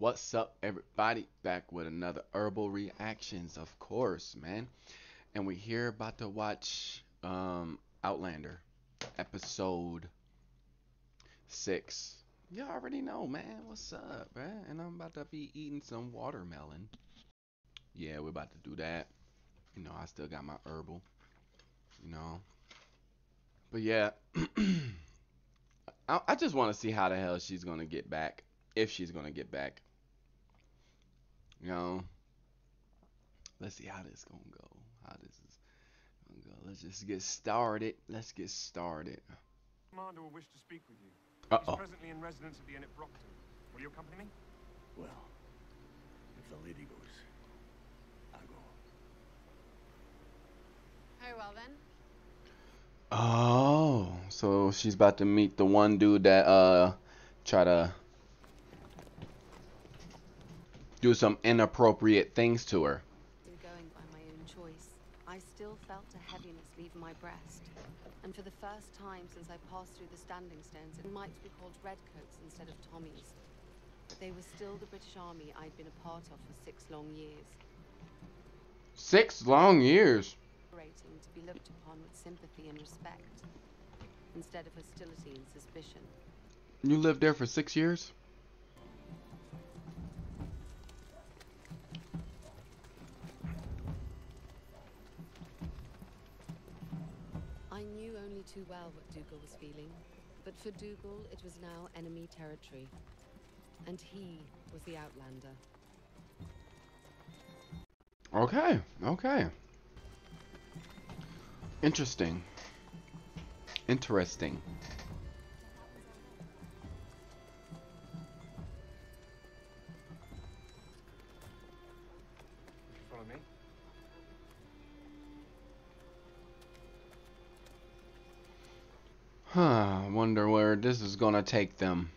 What's up, everybody? Back with another herbal reactions, of course, man. And we here about to watch um, Outlander, episode six. You already know, man. What's up, man? And I'm about to be eating some watermelon. Yeah, we're about to do that. You know, I still got my herbal. You know. But yeah, I, I just want to see how the hell she's gonna get back, if she's gonna get back. You know, let's see how this gonna go. How this is gonna go. Let's just get started. Let's get started. Commander will wish to speak with you. Uh He's oh. presently in residence at the inn at Brockton. Will you accompany me? Well, if the lady goes, I'll go. Very well then. Oh, so she's about to meet the one dude that uh try to do some inappropriate things to her. In going by my own choice, I still felt a heaviness leave my breast. And for the first time since I passed through the standing stones, it might be called redcoats instead of Tommies. But they were still the British Army I'd been a part of for six long years. Six long years. To be looked upon with sympathy and respect, instead of hostility and suspicion. You lived there for six years? Only too well what Dougal was feeling, but for Dougal it was now enemy territory. And he was the Outlander. Okay, okay. Interesting. Interesting. Follow me? Huh, wonder where this is gonna take them.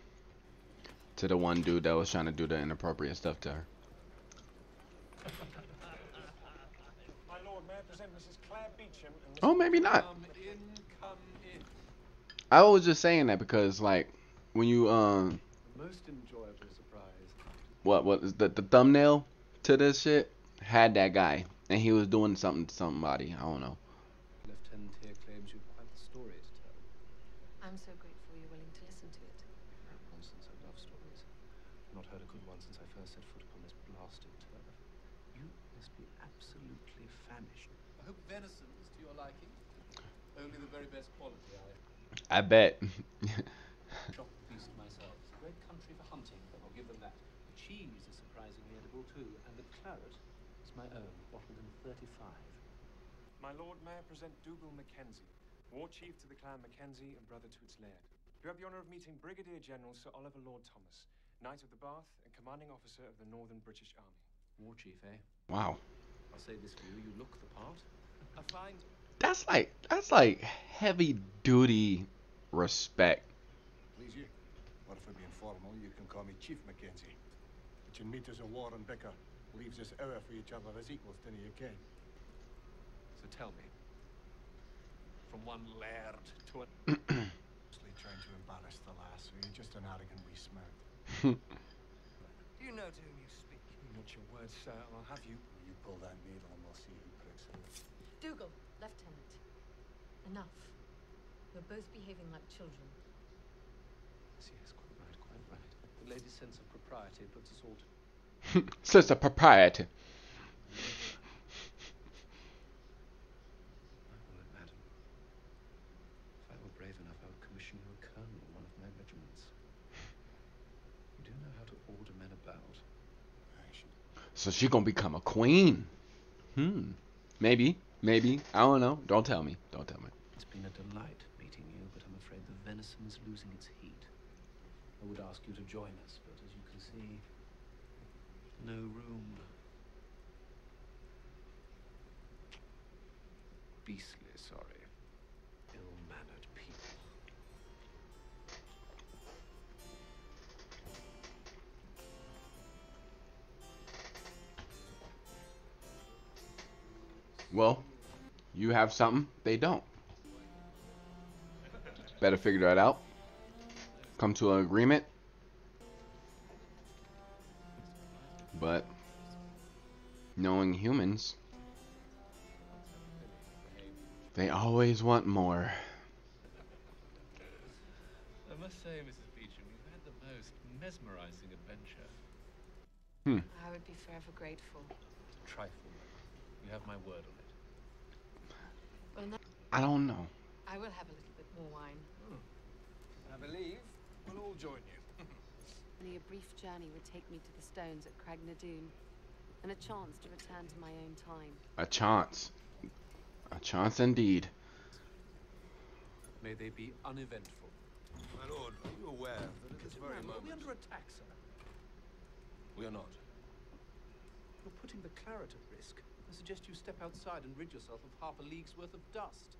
To the one dude that was trying to do the inappropriate stuff to her. My lord, may I present Mrs. Claire Beauchamp and Mr. Oh, maybe not. Come in, come in. I was just saying that because, like, when you, um, Most enjoyable surprise. what, what is the, the thumbnail to this shit had that guy. And he was doing something to somebody. I don't know. Lieutenant here claims you've quite the story to tell. I'm so grateful you're willing to listen to it. Nonsense, I love stories. Not heard a good one since I first set foot upon this blasted turf. You must be absolutely famished. I hope venison is to your liking. Only the very best quality. I I bet. shot the beast myself. It's a great country for hunting, I'll give them that. The cheese is surprisingly edible too, and the claret is my own, bottled in 35. My lord, may I present Dougal Mackenzie, war chief to the clan Mackenzie and brother to its laird. You have the honour of meeting Brigadier General Sir Oliver Lord Thomas, Knight of the Bath and commanding officer of the Northern British Army. War chief, eh? wow. I'll say this for you, you look the part. I find That's like, that's like heavy duty respect. Please you? Or if we're being formal, you can call me Chief Mackenzie. But you meet us a war and bicker leaves us hour for each other as equals, dinna you ken? So tell me, from one laird to a Mostly trying to embarrass the lass, so you're just an arrogant wee smart. Do you know to whom you speak? Not your words, sir, and I'll have you. You pull that needle and we'll see who pricks who. Dougal, Lieutenant. Enough. We're both behaving like children. Yes, yes, quite right, quite right. The lady's sense of propriety puts us all to Sister propriety. My word, madam. If I were brave enough, I would commission you a colonel in one of my regiments. You do know how to order men about. I should So she gonna become a queen. Hmm. Maybe. Maybe. I don't know. Don't tell me. Don't tell me. It's been a delight meeting you, but I'm afraid the venison is losing its heat. I would ask you to join us, but as you can see, no room. Beastly sorry. Well, you have something, they don't. Better figure that out. Come to an agreement. but knowing humans, they always want more. I must say, Mrs. Beauchamp, you've had the most mesmerizing adventure. Hmm. I would be forever grateful. Trifle. You have my word on it. Well, now I don't know. I will have a little bit more wine. Hmm. I believe we'll all join you. Only a brief journey would take me to the stones at Craigh na Dun, and a chance to return to my own time. A chance. A chance indeed. May they be uneventful. My lord, are you aware that at this very Are we moment... under attack, sir? We are not. You're putting the claret at risk. I suggest you step outside and rid yourself of half a league's worth of dust.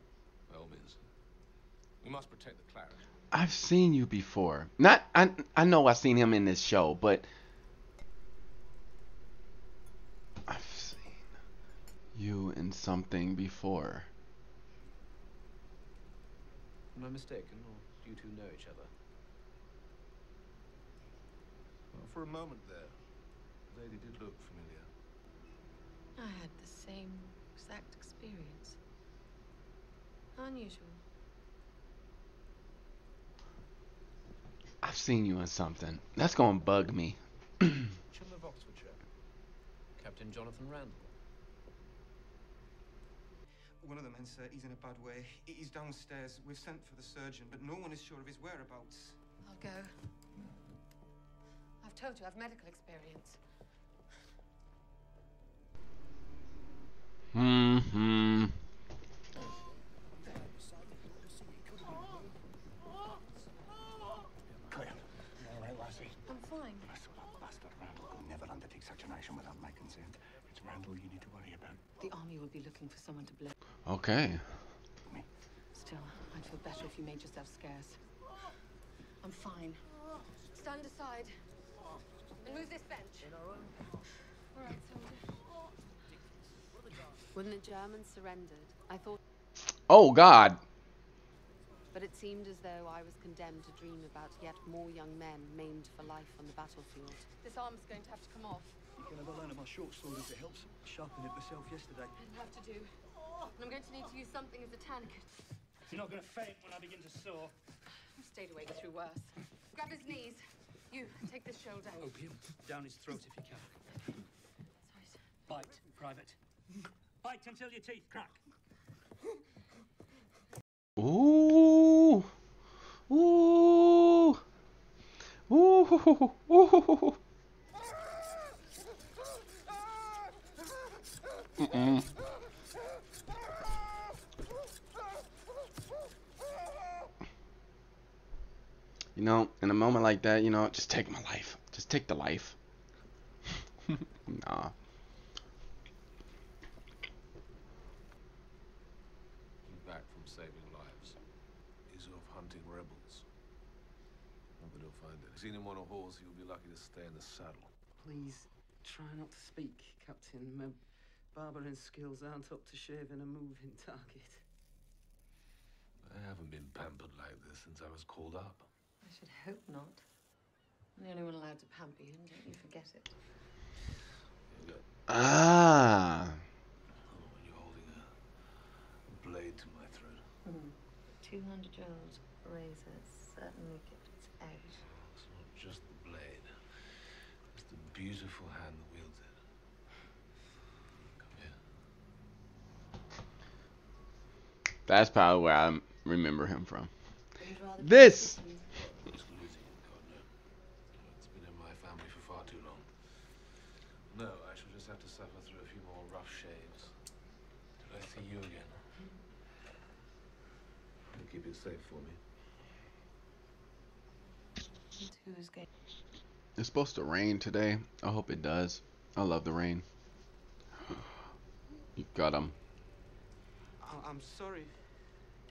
By all means. We must protect the claret. I've seen you before. Not I I know I've seen him in this show, but I've seen you in something before. Am I mistaken, or do you two know each other? Well, for a moment there, the lady did look familiar. I had the same exact experience. Unusual. I've seen you in something. That's gonna bug me. Chum of Oxfordshire. Captain Jonathan Randall. One of the men, sir, he's in a bad way. He's downstairs. We've sent for the surgeon, but no one is sure of his whereabouts. I'll go. I've told you I've medical experience. Hmm. Claire, you all right, lassie? I'm fine. I saw that bastard Randall could never undertake such an action without my consent. It's Randall you need to worry about. The army will be looking for someone to blame. Okay. Still, I'd feel better if you made yourself scarce. I'm fine. Stand aside. And move this bench. All right, soldier. When the Germans surrendered, I thought, Oh God. but it seemed as though I was condemned to dream about yet more young men maimed for life on the battlefield. This arm's going to have to come off. You can have a line of my short sword if it helps. Sharpened it myself yesterday. It'll have to do. And I'm going to need to use something as a tourniquet. You're not going to faint when I begin to saw. I've stayed awake through worse. Grab his knees. You, take this shoulder. Oh, Opium down his throat if you can. Sorry, sir. Bite, private. Bite until your teeth crack. Ooh. Ooh. Ooh. Ooh. Mm-mm. You know, in a moment like that, you know, just take my life. Just take the life. nah. He's back from saving lives. He's off hunting rebels. Not that he'll find it. Seen him on a horse, he'll be lucky to stay in the saddle. Please try not to speak, Captain. My barbering skills aren't up to shaving a moving target. I haven't been pampered like this since I was called up. I should hope not. I'm the only one allowed to pamper you, and don't you forget it. Ah. oh, when you're holding a blade to my throat. Hmm. 200 year old razor certainly kept its edge. It's not just the blade. It's the beautiful hand that wields it. Come here. That's probably where I remember him from. You'd be This! Christian. Exclusing, God no. It's been in my family for far too long. No, I shall just have to suffer through a few more rough shaves. Till I see you again. You keep it safe for me. And Who's going? It's supposed to rain today. I hope it does. I love the rain. You got him. I- I'm sorry,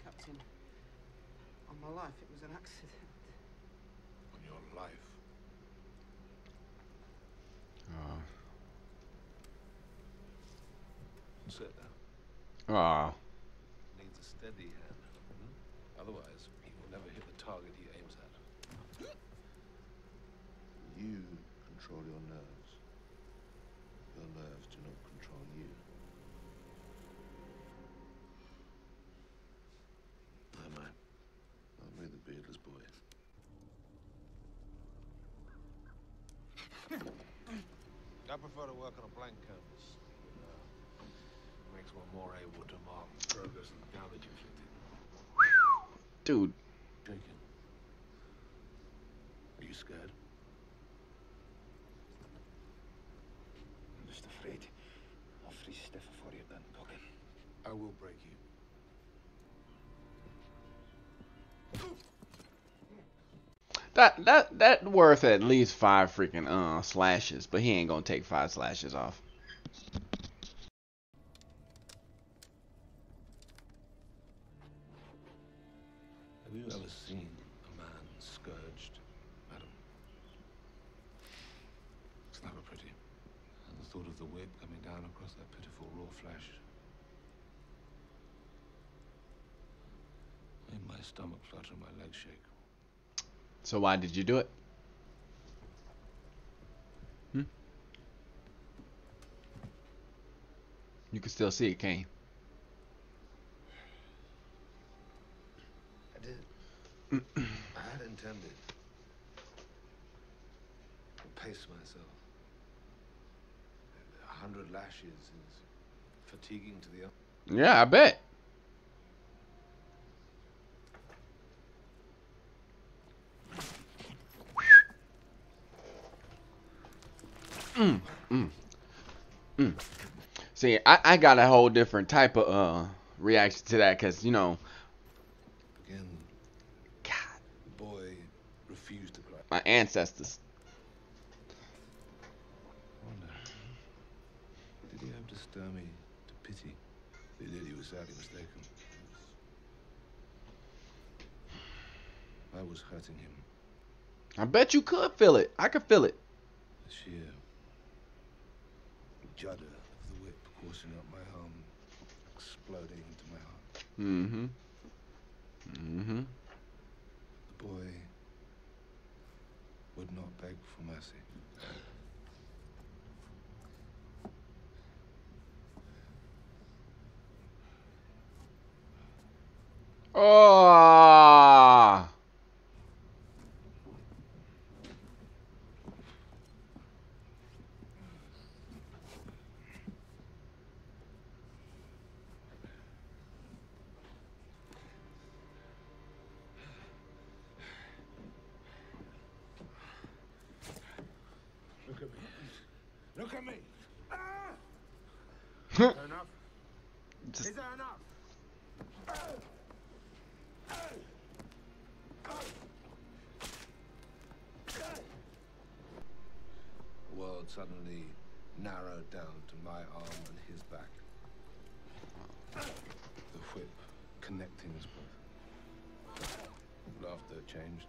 Captain. On my life, it was an accident. On your life. Uh, Sit down. ah. Needs a steady hand. Otherwise, he will never hit the target he aims at. You control your nerves. Your nerves do not control you. I'm I. I'm with the beardless boy. I prefer to work on a blank canvas. It, makes one more able to mark progress and damage inflicted. Dude, Shaken. Are you scared? I'm just afraid. I'll freeze stiff before you're done talking. I will break you. that that that worth at least five freaking uh slashes, but he ain't gonna take five slashes off. Have you ever seen a man scourged, madam? It's never pretty. And the thought of the whip coming down across that pitiful raw flesh made my stomach flutter and my legs shake. So why did you do it? Hmm? You can still see it, can't you? I I had intended to pace myself. A hundred lashes is fatiguing to the. Yeah, I bet. Mm, mm, mm. See, I, I got a whole different type of uh reaction to that, cause you know, Again, God, the boy refused to cry. My ancestors. I did he hope to stir me to pity? If he did, he was sadly mistaken. I was hurting him. I bet you could feel it. I could feel it. The sheer judder of the whip coursing up my arm, exploding into my heart. Mm-hmm. Mm-hmm. The boy would not beg for mercy. Oh. Look at me. Look me. Huh. Is that enough? Just- Is that enough? The world suddenly narrowed down to my arm and his back. The whip connecting us both. Laughter changed.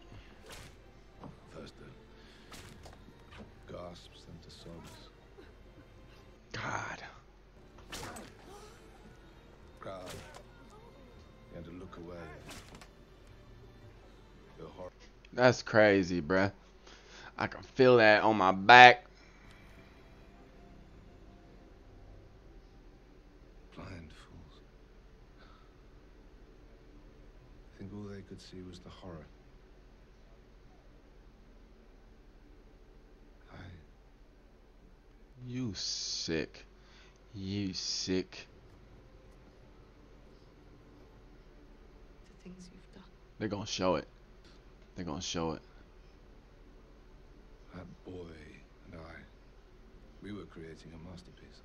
First the gasps, then to sobs. God. Crowd away. That's crazy, bruh. I can feel that on my back. Blind fools. I think all they could see was the horror. I You sick. You sick. Things you've done. They're gonna show it. They're gonna show it. That boy and I, we were creating a masterpiece.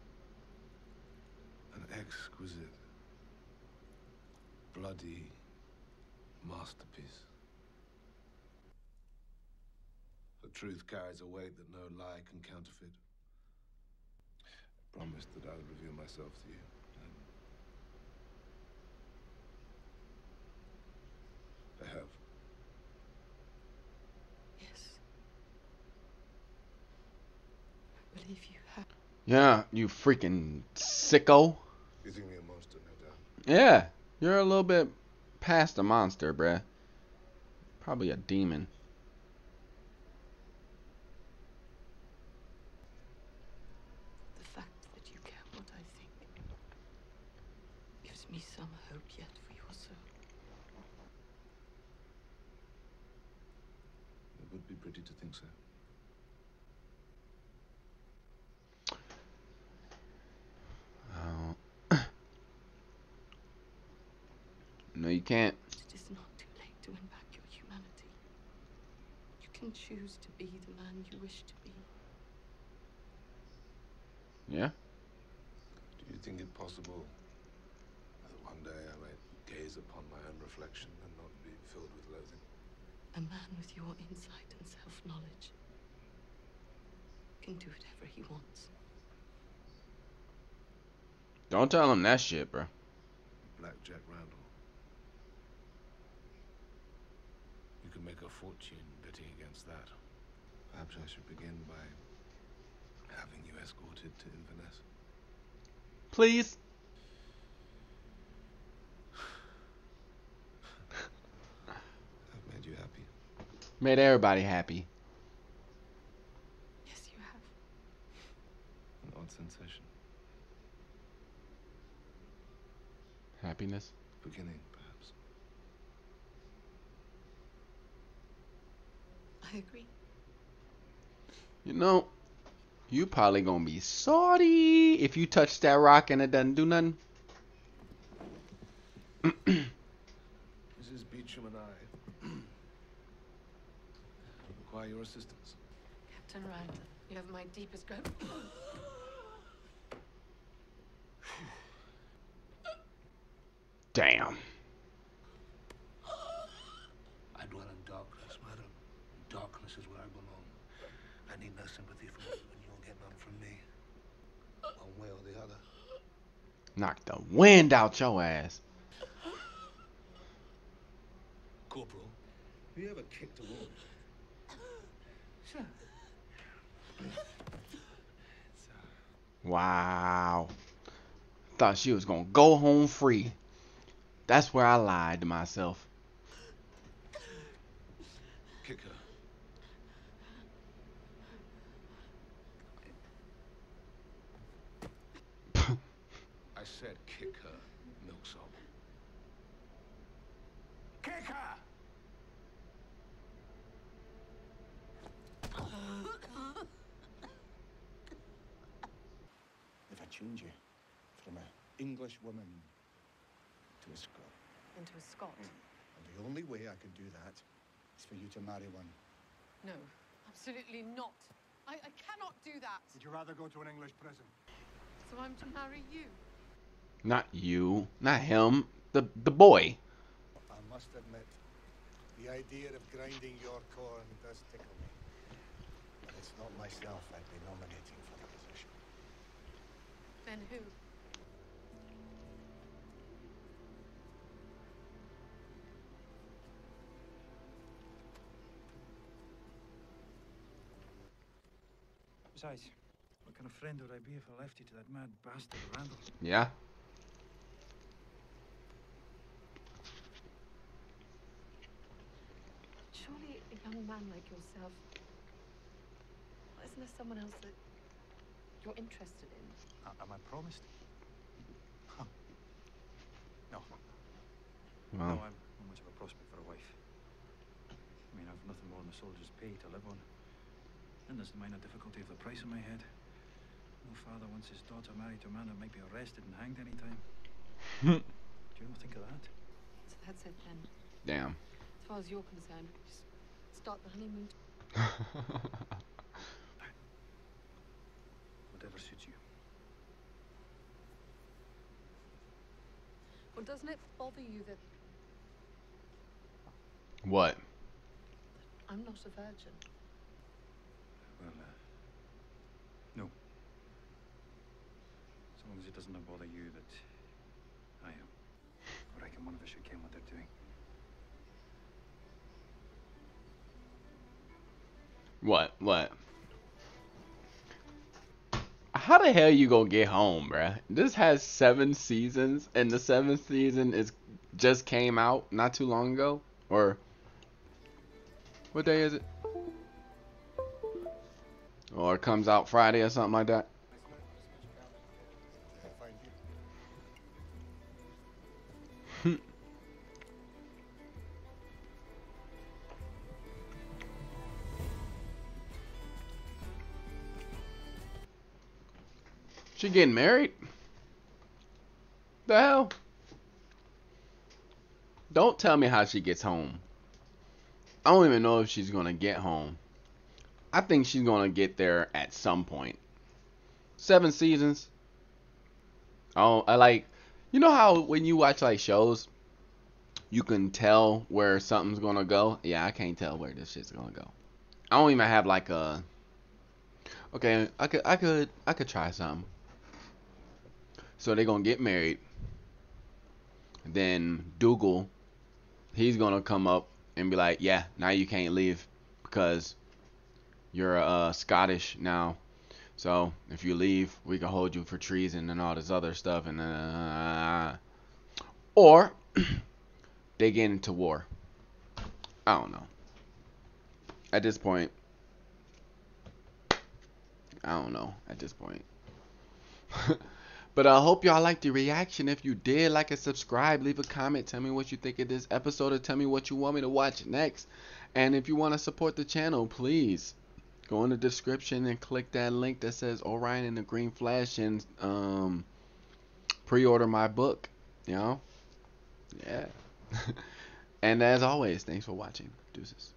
An exquisite, bloody masterpiece. The truth carries a weight that no lie can counterfeit. I promised that I would reveal myself to you. and I have. Yes. I believe you have. Yeah, you freaking sicko. You think me a monster, no doubt. Yeah, you're a little bit past a monster, bruh. Probably a demon. The fact that you care what I think gives me some hope yet for your soul. It would be pretty to think so. you can't. It is not too late to win back your humanity. You can choose to be the man you wish to be. Yeah. Do you think it possible that one day I might gaze upon my own reflection and not be filled with loathing? A man with your insight and self-knowledge can do whatever he wants. Don't tell him that shit, bro. Black Jack Randall. You can make a fortune betting against that. Perhaps I should begin by having you escorted to Inverness. Please. I've made you happy. Made everybody happy. Yes, you have. An odd sensation. Happiness. Beginning, perhaps. I agree. You know, you probably gonna be salty if you touch that rock and it doesn't do nothing. Mrs. Beauchamp and I require your assistance. Captain Randall, you have my deepest gratitude. Damn. I dwell in darkness, madam. Darkness is where I belong. I need no sympathy from you, and you'll get none from me. One way or the other. Knock the wind out your ass. Corporal, have you ever kicked a woman? Sure. Wow. Thought she was gonna go home free. That's where I lied to myself. Kick her. I said kick her, milksop. Kick her! If I change you from an English woman to a Scot, Into a Scot? Hmm. and the only way I can do that is for you to marry one. No, absolutely not. I, I cannot do that. Would you rather go to an English prison? So I'm to marry you. Not you. Not him. The the boy. I must admit, the idea of grinding your corn does tickle me. But it's not myself I'd be nominating for the position. Then who? Besides, what kind of friend would I be if I left you to that mad bastard Randall? Yeah. Surely a young man like yourself. Well, isn't there someone else that you're interested in? A- am I promised? Huh. No. Well. No, I'm not much of a prospect for a wife. I mean, I've nothing more than a soldier's pay to live on. And there's the minor difficulty of the price on my head. No father wants his daughter married to a man who might be arrested and hanged any time. Do you not think of that? So that's it then. Damn. As far as you're concerned, just start the honeymoon. Whatever suits you. Well, doesn't it bother you that what? I'm not a virgin? Well, uh, no. As long as it doesn't bother you that I am. Or I reckon one of us should ken what they're doing. What? What? How the hell you gonna get home, bruh? This has seven seasons, and the seventh season is just came out not too long ago, or what day is it? Or it comes out Friday or something like that. She getting married? The hell? Don't tell me how she gets home. I don't even know if she's gonna get home. I think she's gonna get there at some point. Seven seasons. Oh, I like. You know how when you watch like shows, you can tell where something's gonna go. Yeah, I can't tell where this shit's gonna go. I don't even have like a. Okay, I could, I could, I could try something. So they're gonna get married. Then Dougal, he's gonna come up and be like, "Yeah, now you can't leave because you're uh, Scottish now. So if you leave, we can hold you for treason and all this other stuff." And uh, or they get into war. I don't know. At this point, I don't know. At this point. But I hope y'all liked the reaction. If you did, like and subscribe, leave a comment, tell me what you think of this episode, or tell me what you want me to watch next. And if you want to support the channel, please go in the description and click that link that says Orion and the Green Flash and um, pre-order my book. You know, yeah. and as always, thanks for watching. Deuces.